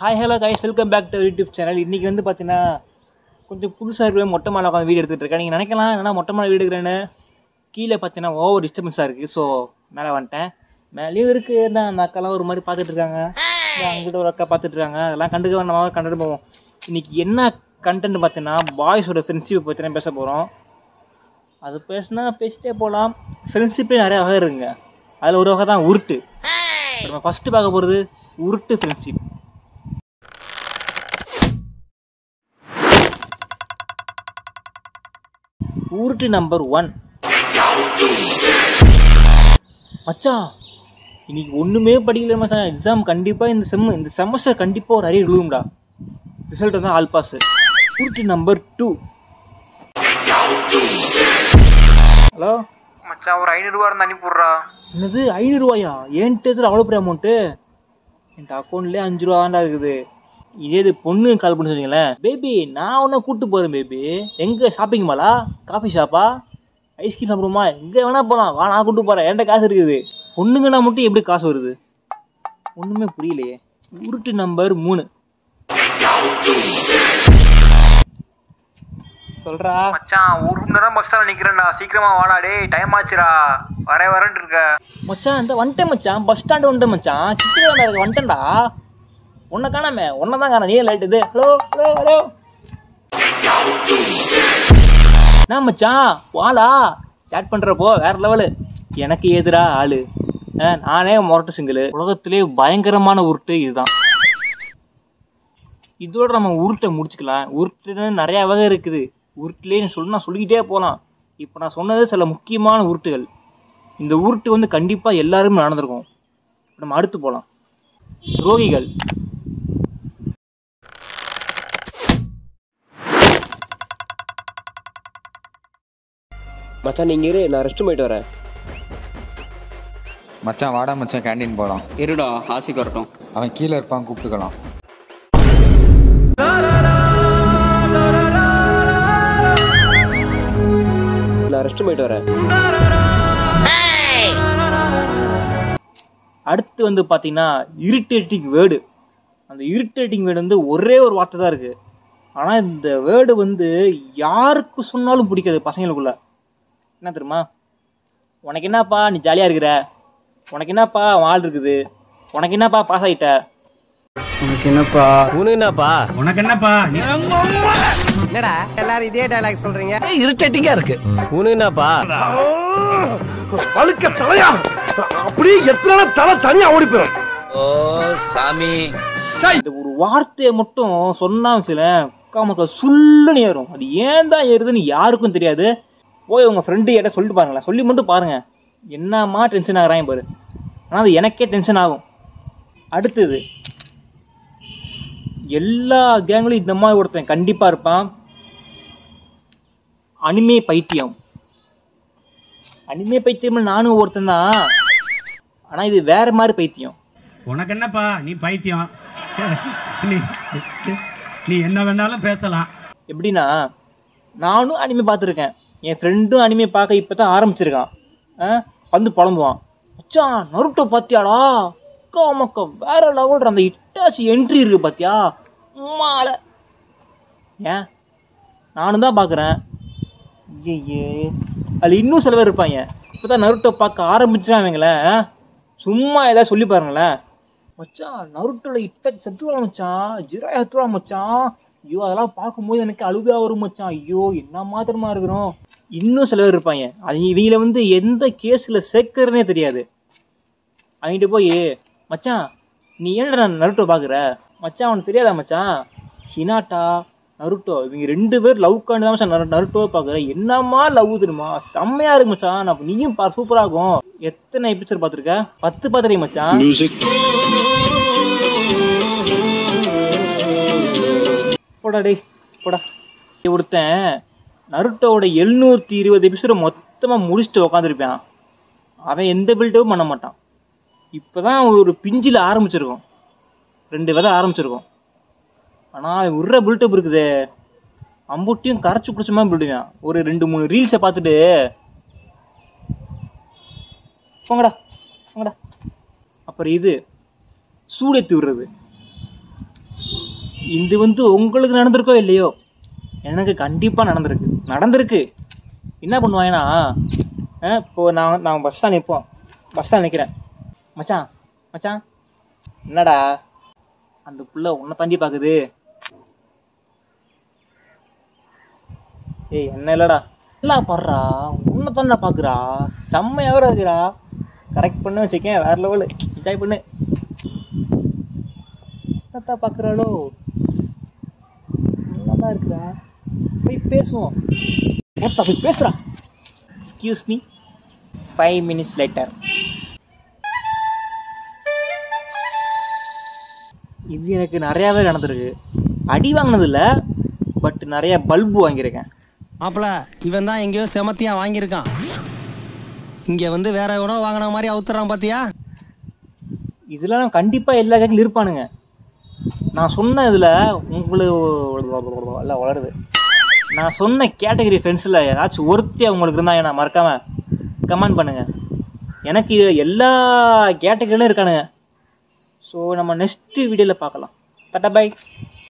Hi hello guys welcome back to YouTube channel இன்றைக்கி வந்து பார்த்தீங்கன்னா கொஞ்சம் புதுசாக இருக்கிற மொட்டை மாலை உட்காந்து வீடியோ எடுத்துகிட்டு இருக்கேன். நீங்கள் நினைக்கலாம் என்னன்னா மொட்டை மாலை வீடு எடுக்கிறேன்னு? கீழே பார்த்தீங்கன்னா ஓவர் டிஸ்டர்பன்ஸாக இருக்குது ஸோ மேலே வந்துட்டேன். மேலேயும் இருக்குது தான் அந்த அக்காலாம் ஒரு மாதிரி பார்த்துட்டு இருக்காங்க. அங்கிட்ட ஒரு அக்கா பார்த்துட்டு இருக்காங்க. அதெல்லாம் கண்டுக்க வேண்டாமா. கண்டுட்டு போவோம். இன்றைக்கி என்ன கண்டென்ட் பார்த்தீங்கன்னா பாய்ஸோட ஃப்ரெண்ட்ஷிப் பற்றி பேச போகிறோம் அது பேசினா பேசிட்டே போகலாம் ஃப்ரெண்ட்ஷிப்பே நிறைய வகை இருக்குங்க. அதில் ஒரு வகை தான் உருட்டு. நம்ம ஃபஸ்ட்டு பார்க்க போகிறது உருட்டு ஃப்ரெண்ட்ஷிப் உருட்டு நம்பர் ஒன் மச்சான் இன்னைக்கு ஒன்றுமே படிக்கல மச்சான். எக்ஸாம் கண்டிப்பாக இந்த செம் இந்த செமஸ்டர் கண்டிப்பாக ஒரு அரியர் விழுவும்டா ரிசல்ட் வந்து ஆல் பாஸ் உருட்டு நம்பர் டூ ஹலோ மச்சான் ஒரு ஐநூறுரூவா இருந்தா அனுப்பிவிட்றா. என்னது ஐநூறுரூவாயா என்கிட்ட அவ்வளோ பெரிய அமௌண்ட்டு என் அக்கௌண்ட்லேயே அஞ்சு ரூபா தான்டா இருக்குது. இதே இது பொண்ணு கால் பண்ணி சொன்னீங்களேன் பேபி நான் உன்னை கூப்பிட்டு போகிறேன் பேபி எங்கே ஷாப்பிங் மாலா காஃபி ஷாப்பா ஐஸ்கிரீம் சாப்பிடுமா எங்கே வேணா போகலாம் வா நான் கூப்பிட்டு போகிறேன் என்கிட்ட காசு இருக்குது. பொண்ணுங்கன்னா மட்டும் எப்படி காசு வருது? ஒன்றுமே புரியலையே. உருட்டு நம்பர் மூணு. சொல்கிறா மச்சான் ஒரு மணி நேரம் பஸ் ஸ்டாண்ட் நிக்கிறேன்டா. சீக்கிரமா வாடா டேய் டைம் ஆச்சுடா. வரே வரேன்ட்டு இருக்க. மச்சான் இந்த வந்துட்டேன் மச்சான். பஸ் ஸ்டாண்டு வந்துட்டேன் மச்சான். கிட்டே வந்துட்டேன்டா. உன்னை காணாமே உன்னை தான் காண நீ லைட் இது ஹலோ ஹலோ ஹலோ என்ன மச்சான் வாடா. ஸ்டார்ட் பண்ணுறப்போ வேற லெவலு எனக்கு எதிரா ஆளு. ஆ, நானே முரட்டு சிங்கிள் உலகத்திலே பயங்கரமான உருட்டு இதுதான். இதோட நம்ம உருட்டை முடிச்சுக்கலாம். உருட்டுன்னு நிறையா வகை இருக்குது. உருட்டுலேயே சொல்லி நான் சொல்லிக்கிட்டே போகலாம் இப்போ நான் சொன்னது சில முக்கியமான உருட்டுகள். இந்த உருட்டு வந்து கண்டிப்பாக எல்லாருமே நடந்திருக்கும். நம்ம அடுத்து போகலாம் துரோகிகள் மச்சான் நீங்க இரு நான் ரெஸ்ட் போயிட்டு வரேன். மச்சான் வாடா மச்சான் கேண்டீன் போகலாம் இருடா ஆசிக்கு வரட்டும். அவன் கீழே இருப்பான் கூப்பிட்டுக்கலாம். நான் ரெஸ்ட் போயிட்டு வரேன். அடுத்து வந்து பார்த்தீங்கன்னா இரிட்டேட்டிங் வேர்டு அந்த இரிட்டேட்டிங் வேர்டு வந்து ஒரே ஒரு வார்த்தை தான் இருக்குது ஆனால் இந்த வேர்டு வந்து யாருக்கு சொன்னாலும் பிடிக்காது பசங்களுக்குள்ள. என்ன தெரியுமா? உனக்கு என்னப்பா நீ ஜாலியாக இருக்கிற? உனக்கு என்னப்பா உன் ஆள் இருக்குது? உனக்கு என்னப்பா பாஸ் ஆகிட்ட உனக்கு என்னப்பா? உனக்கு என்னப்பா? என்னடா? எல்லாரும் இதே டைலாக் சொல்றீங்க. இரிட்டேட்டிங்கா இருக்கு. உனக்கு என்னப்பா? ஓ சாமி. இந்த ஒரு வார்த்தையை மட்டும் சொன்னா வச்சுலேன் நமக்கு சுள்ளுன்னு ஏறும். அது ஏன் தான் ஏறுதுன்னு யாருக்கும் தெரியாது. போய் உங்கள் ஃப்ரெண்டு கிட்ட சொல்லிட்டு பாருங்களேன் சொல்லி மட்டும் பாருங்க. என்னம்மா டென்ஷன் ஆகுறாங்க பாரு. ஆனால் அது எனக்கே டென்ஷன் ஆகும். அடுத்தது எல்லா கேங்லையும் இந்த மாதிரி ஒருத்தன் கண்டிப்பாக இருப்பான். அனிமே பைத்தியம். அனிமே பைத்தியம் நானும் ஒருத்தன் தான். ஆனால் இது வேற மாதிரி பைத்தியம். உனக்கு என்னப்பா? நீ பைத்தியம். நீ நீ என்ன வேணாலும் பேசலாம். எப்படின்னா நானும் அனிமே பார்த்துருக்கேன். என் ஃப்ரெண்டும் அனிமே பார்க்க இப்போ தான் ஆரம்பிச்சிருக்கான். ஆ? வந்து புலம்புவான். அச்சா நருட்டோ பார்த்தியாடா அக்கா மக்கா வேற லெவல் அந்த இட்டாச்சி என்ட்ரி இருக்கு பார்த்தியா உம்மால ஏன்? நானும் தான் பார்க்குறேன். ஐயே அதில் இன்னும் சில பேர் இருப்பாங்க. இப்போ தான் நருட்டோ பார்க்க ஆரம்பிச்சிட்டாங்களேன் சும்மா ஏதாவது சொல்லி பாருங்களேன். மச்சான் நருட்டோல இட்டாச்சி செத்துவா மச்சான் ஜிராய் செத்துவா மச்சான் ஐயோ அதெல்லாம் பார்க்கும்போது எனக்கு அழுகா வரும் மச்சான் ஐயோ என்ன மாத்திரமா இருக்கிறோம்? இன்னும் சில பேர் இருப்பாங்க. அது இவங்கள வந்து எந்த கேஸில் சேர்க்கறனே தெரியாது. அவங்ககிட்ட போய் மச்சான் நீ ஏன்டா நருட்டோ பார்க்குற மச்சான் அவனுக்கு தெரியாதா மச்சான்? ஹினாட்டா நருட்டோ இவங்க ரெண்டு பேர் லவ் காண்டு தான் மச்சான் நரு- நருட்டோவை பார்க்குற என்னம்மா லவ் தெரியுமா? செம்மையா இருக்கு மச்சான். நான் நீயும் பார் சூப்பராகும் எத்தனை எபிசோட் பார்த்துருக்க பத்து பார்த்துருக்கேன் மச்சான்? போடா டேய் போடா. ஒருத்தன் நருட்டோட எழுநூற்றி இருபது எபிசோட மொத்தமாக முடிச்சுட்டு உக்காந்துருப்பேன். அவன் எந்த பில்டப்பும் பண்ண மாட்டான். இப்போ தான் ஒரு பிஞ்சில் ஆரம்பிச்சிருக்கோம் ரெண்டு விதை ஆரம்பிச்சிருக்கோம் ஆனால் அவன் விடுற பில்டப் இருக்குதே. அம்புட்டியும் கரைச்சி குடிச்ச மாதிரி பில்டுவான் ஒரு ரெண்டு மூணு ரீல்ஸை பார்த்துட்டு போங்கடா போங்கடா. அப்புறம் இது சூடேத்தி விடுறது இது வந்து உங்களுக்கு நடந்திருக்கோ இல்லையோ? எனக்கு கண்டிப்பாக நடந்திருக்கு. நடந்திருக்கு. என்ன பண்ணுவாங்கன்னா அஹ் இப்போ நான் நான் பஸ் ஸ்டாண்ட் நிற்போம் பஸ் ஸ்டாண்ட் நிற்கிறேன் மச்சான் மச்சான் என்னடா? அந்த புள்ள உன்னை தாண்டி பார்க்குது ஏய் என்ன இல்லைடா? நல்லா பாடுறா. உன்னை தாண்டா பார்க்குறா செம்மையாக இருக்குறா கரெக்ட் பண்ணு வச்சுக்கேன் வேற லெவலு என்ஜாய் பண்ணு. என்னத்தான் பார்க்குறாளோ நல்லா தான் இருக்குடா. போய் பேசுவோம். ஒருத்தா போய் பேசுறா. Excuse me five minutes later இது எனக்கு நிறையாவே நடந்திருக்கு. அடி வாங்கினது இல்லை பட் நிறைய பல்பு வாங்கியிருக்கேன். மாப்பிள இவன் தான் எங்கேயோ செமத்தியா வாங்கியிருக்கான். இங்க வந்து வேற எவனோ வாங்கின மாதிரி அவுத்துறான் பாத்தியா? இதெல்லாம் கண்டிப்பாக எல்லா கேட்கலும் இருப்பானுங்க. நான் சொன்ன இதில் உங்களுக்கு எல்லாம் வளருது. நான் சொன்ன கேட்டகரி ஃப்ரெண்ட்ஸில் ஏதாச்சும் ஒருத்தி அவங்களுக்கு இருந்தாங்க நான் மறக்காம கமெண்ட் பண்ணுங்கள் எனக்கு இது எல்லா கேட்டகரியிலும் இருக்கானுங்க. ஸோ நம்ம நெக்ஸ்ட் வீடியோவில் பார்க்கலாம். தட்டா பை